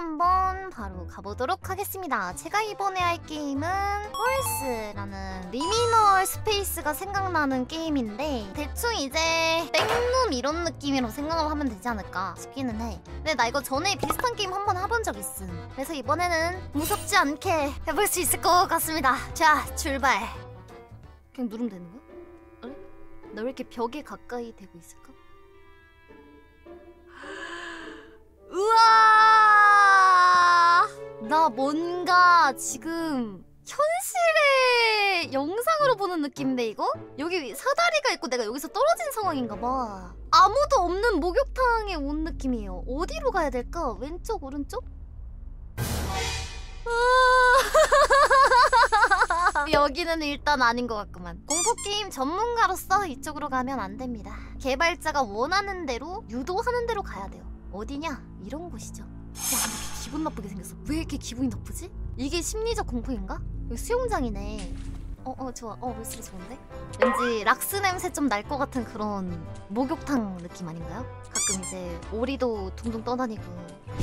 한번 바로 가보도록 하겠습니다. 제가 이번에 할 게임은 홀스라는 liminal space가 생각나는 게임인데 대충 이제 backroom 이런 느낌으로 생각을 하면 되지 않을까 싶기는 해. 근데 나 이거 전에 비슷한 게임 한 번 해본 적 있음. 그래서 이번에는 무섭지 않게 해볼 수 있을 것 같습니다. 자, 출발. 그냥 누르면 되는 거야? 그래? 나 왜 이렇게 벽에 가까이 대고 있을까? 나 뭔가 지금 현실의 영상으로 보는 느낌인데 이거? 여기 사다리가 있고 내가 여기서 떨어진 상황인가 봐. 아무도 없는 목욕탕에 온 느낌이에요. 어디로 가야 될까? 왼쪽, 오른쪽? 아. 여기는 일단 아닌 것 같구만. 공포게임 전문가로서 이쪽으로 가면 안 됩니다. 개발자가 원하는 대로 유도하는 대로 가야 돼요. 어디냐? 이런 곳이죠. 기분 나쁘게 생겼어. 왜 이렇게 기분이 나쁘지? 이게 심리적 공포인가? 여기 수영장이네. 어, 어, 좋아. 어, 물소리 좋은데? 왠지 락스 냄새 좀 날 것 같은 그런 목욕탕 느낌 아닌가요? 가끔 이제 오리도 둥둥 떠다니고.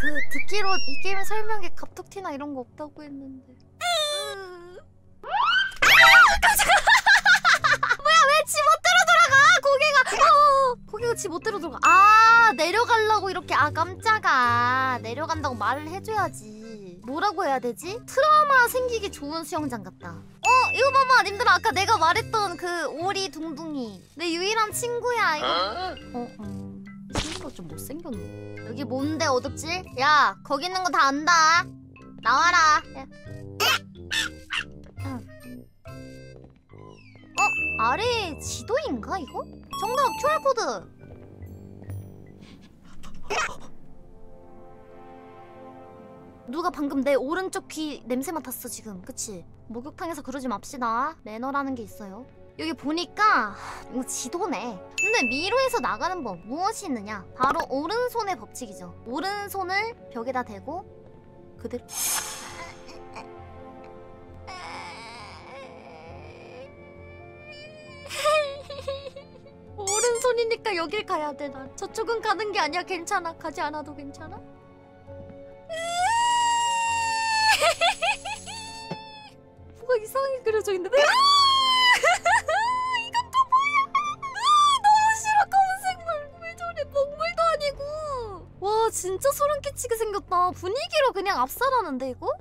그 듣기로 이 게임 설명에 갑툭튀나 이런 거 없다고 했는데. 지 못대로 돌아가 아 내려가려고 이렇게 아 깜짝아. 내려간다고 말을 해줘야지. 뭐라고 해야 되지? 트라우마 생기기 좋은 수영장 같다. 어 이거 봐봐. 님들아 아까 내가 말했던 그 오리 둥둥이. 내 유일한 친구야 이거. 어? 음. 친구가 좀 못생겼네. 여기 뭔데 어둡지? 야 거기 있는 거 다 안다. 나와라. 야. 어? 아래 지도인가 이거? 정답 QR코드 누가 방금 내 오른쪽 귀 냄새 맡았어 지금. 그치? 목욕탕에서 그러지 맙시다. 매너라는 게 있어요. 여기 보니까 이거 지도네. 근데 미로에서 나가는 법 무엇이 있느냐? 바로 오른손의 법칙이죠. 오른손을 벽에다 대고 그대로 오른손이니까 여길 가야 돼, 난. 저쪽은 가는 게 아니야. 괜찮아. 가지 않아도 괜찮아? 뭐가 이상하게 그려져 있는데? 또 뭐야? 너무 싫어, 검은색 물. 왜 저래? 먹물도 아니고. 와, 진짜 소름 끼치게 생겼다. 분위기로 그냥 압살하는데, 이거?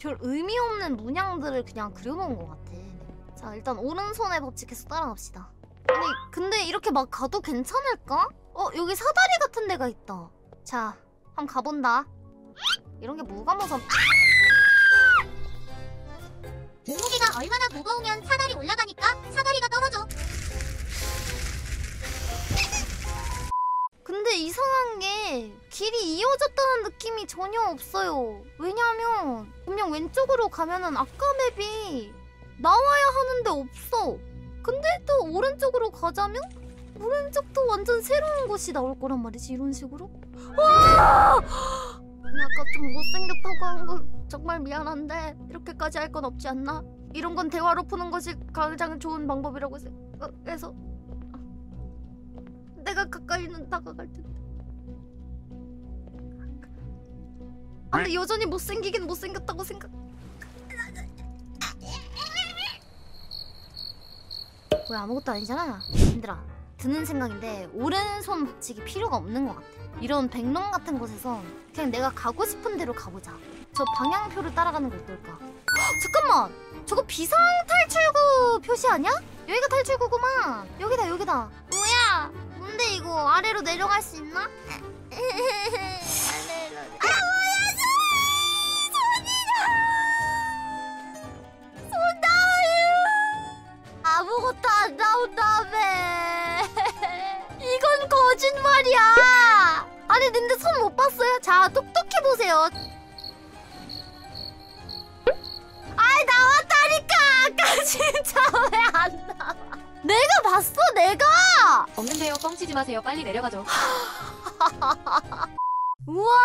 별 의미 없는 문양들을 그냥 그려놓은 것 같아. 자, 일단 오른손의 법칙에서 따라갑시다. 아니 근데 이렇게 막 가도 괜찮을까? 어 여기 사다리 같은 데가 있다 자 한번 가본다 이런 게 뭐가 무섭 몸무게가 얼마나 무거우면 사다리 올라가니까 사다리가 떨어져. 근데 이상한 게 길이 이어졌다는 느낌이 전혀 없어요 왜냐면 분명 왼쪽으로 가면은 아까 맵이 나와야 하는데 없어 근데 또 오른쪽으로 가자면 오른쪽도 완전 새로운 곳이 나올 거란 말이지 이런 식으로 와! 아니 아까 좀 못생겼다고 한 거 정말 미안한데 이렇게까지 할 건 없지 않나? 이런 건 대화로 푸는 것이 가장 좋은 방법이라고 생각해서 내가 가까이는 다가갈 텐데 아, 근데 여전히 못생기긴 못생겼다고 생각 왜 아무것도 아니잖아. 얘들아 드는 생각인데 오른손 법칙이 필요가 없는 것 같아. 이런 백롱 같은 곳에선 그냥 내가 가고 싶은 대로 가보자. 저 방향표를 따라가는 거 어떨까? 헉, 잠깐만! 저거 비상 탈출구 표시 아니야? 여기가 탈출구구만. 여기다 여기다. 뭐야? 뭔데 이거? 아래로 내려갈 수 있나? 아래로 아무것도 안 나온다며 이건 거짓말이야 아니 근데 손 못 봤어요? 자 똑똑히 보세요 아이 나왔다니까 아까 진짜 왜 안 나와 내가 봤어 내가 없는데요. 뻥치지 마세요. 빨리 내려가죠. 우와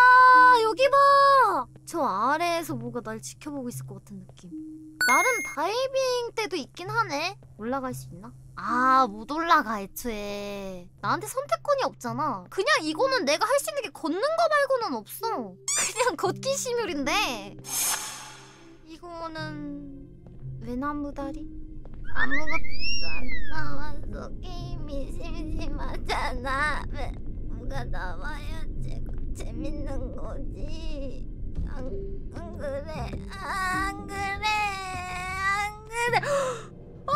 여기 봐저 아래에서 뭐가 날 지켜보고 있을 것 같은 느낌 나름 다이빙 때도 있긴 하네. 올라갈 수 있나? 아, 못 올라가, 애초에. 나한테 선택권이 없잖아. 그냥 이거는 내가 할 수 있는 게 걷는 거 말고는 없어. 그냥 걷기 시뮬인데. 이거는 외나무다리? 아무것도 안 나와서 게임이 심심하잖아. 왜 뭐가 나와야 재, 재밌는 거지. 안, 안 그래, 안 그래, 안 그래. 와,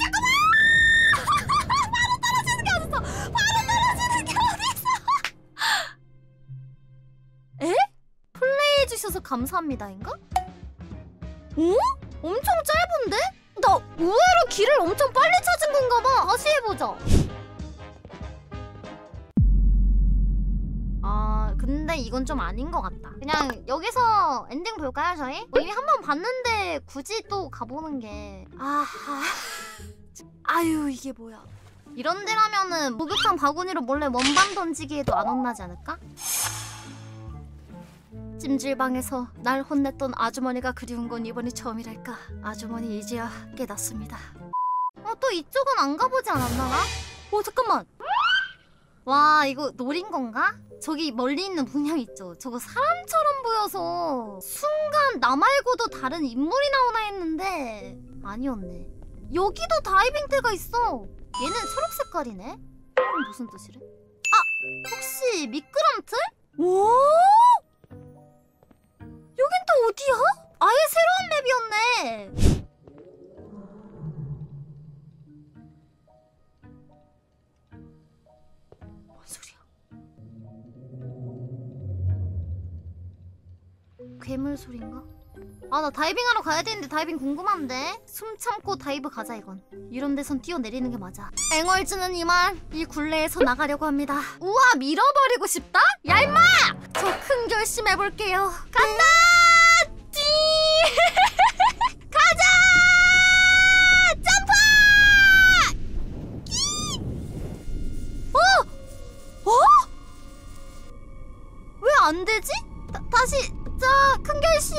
잠깐만! 바로 떨어지는 게 어딨어? 바로 떨어지는 게 어딨어? 에? 플레이해주셔서 감사합니다인가? 어? 엄청 짧은데? 나 의외로 길을 엄청 빨리 찾은 건가 봐. 다시 해보자. 아, 근데 이건 좀 아닌 것 같다. 그냥 여기서 엔딩 볼까요, 저희? 뭐 이미 한 번 봤는데 굳이 또 가보는 게. 아, 아. 아유, 이게 뭐야. 이런 데라면은 목욕탕 바구니로 몰래 원반 던지기에도 안 혼나지 않을까? 찜질방에서 날 혼냈던 아주머니가 그리운 건 이번이 처음이랄까. 아주머니 이제야 깨닫습니다. 어, 또 이쪽은 안 가보지 않았나? 나? 어, 잠깐만. 와, 이거 노린 건가? 저기 멀리 있는 문양 있죠? 저거 사람처럼 보여서 순간 나 말고도 다른 인물이 나오나 했는데 아니었네. 여기도 다이빙 때가 있어. 얘는 초록 색깔이네. 그럼 무슨 뜻이래? 아, 혹시 미끄럼틀? 오! 여긴 또 어디야? 아예 새로운 map이었네. 괴물 소린가? 아 나 다이빙하러 가야 되는데 다이빙 궁금한데 숨 참고 dive 가자 이건 이런 데선 뛰어내리는 게 맞아 앵얼즈는 이만 이 굴레에서 나가려고 합니다 우와 밀어버리고 싶다? 야 임마! 저 큰 결심 해볼게요 간다! 찌! 가자! 점프! 끼! 어? 어? 왜 안 되지? 다, 다시 자, 큰 결심!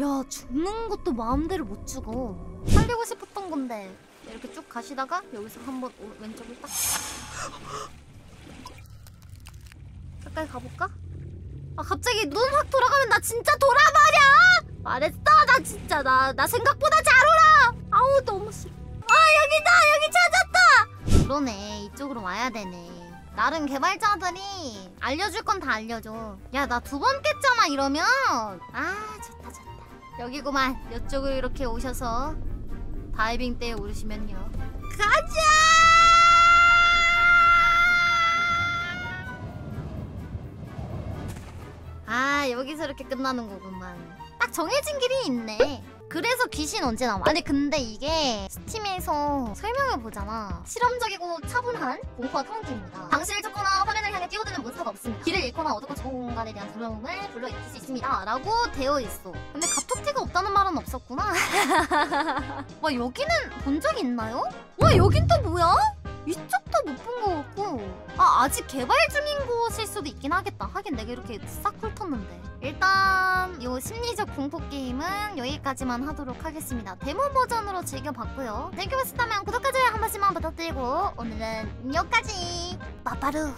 야, 죽는 것도 마음대로 못 죽어. 살리고 싶었던 건데. 이렇게 쭉 가시다가 여기서 한번 오- 왼쪽을 딱. 가까이 가볼까? 아, 갑자기 눈 확 돌아가면 나 진짜 돌아버려! 말했어, 나 진짜. 나, 나 생각보다 잘 올라! 아우, 너무 싫어. 아, 여기다! 여기 찾았다! 그러네. 이쪽으로 와야 되네. 나름 개발자들이 알려줄 건 다 알려줘. 야 나 두 번 깼잖아 이러면. 아 좋다 좋다. 여기구만. 이쪽으로 이렇게 오셔서 다이빙 때에 오르시면요. 가자! 아 여기서 이렇게 끝나는 거구만. 딱 정해진 길이 있네. 그래서 귀신 언제 나와? 아니 근데 이게 스팀에서 설명을 보잖아. 실험적이고 차분한 공포와 탐험기입니다. 당시를 쫓거나 화면을 향해 뛰어드는 몬스터가 없습니다. 길을 잃거나 어둡고 좁은 공간에 대한 두려움을 불러일으킬 수 있습니다. 라고 되어 있어. 근데 갑툭튀가 없다는 말은 없었구나. 와 여기는 본 적 있나요? 와 여긴 또 뭐야? 이쪽도 못본거 같고. 아 아직 개발 중인 곳일 수도 있긴 하겠다. 하긴 내가 이렇게 싹 훑었는데. 일단 요 심리적 공포 게임은 여기까지만 하도록 하겠습니다. 데모 버전으로 즐겨봤고요. 즐겨보셨다면 구독과 좋아요 한 번씩만 부탁드리고 오늘은 여기까지. 빠빠루